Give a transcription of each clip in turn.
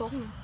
懂吗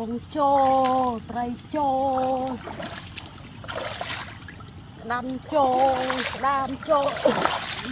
ងពងចូលត្រីចូលស្ដាំចូលស្ដាមចូលចូល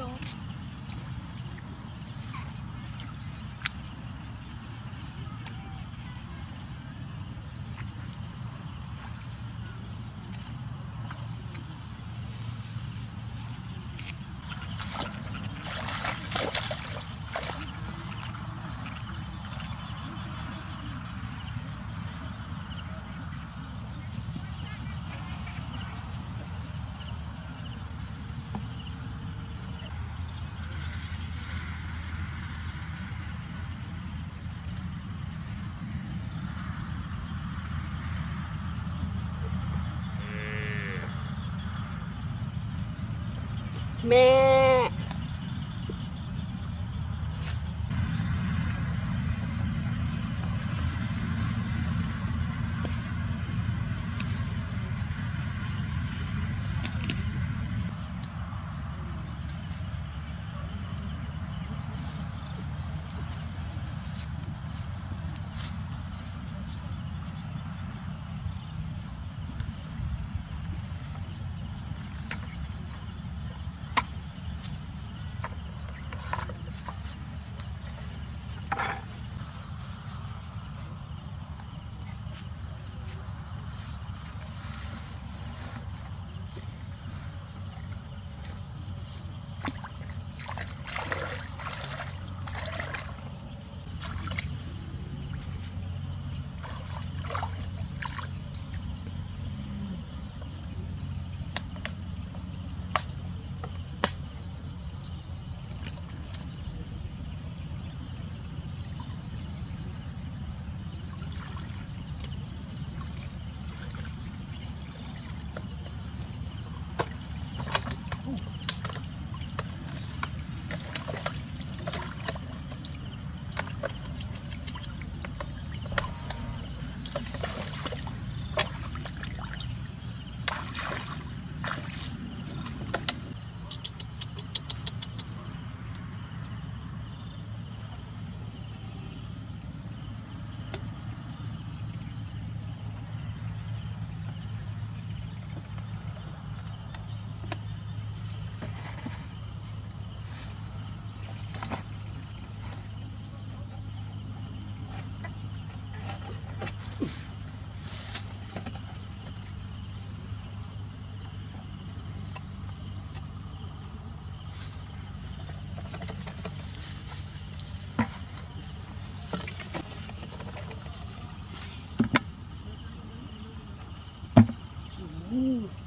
ចូ ល Ooh.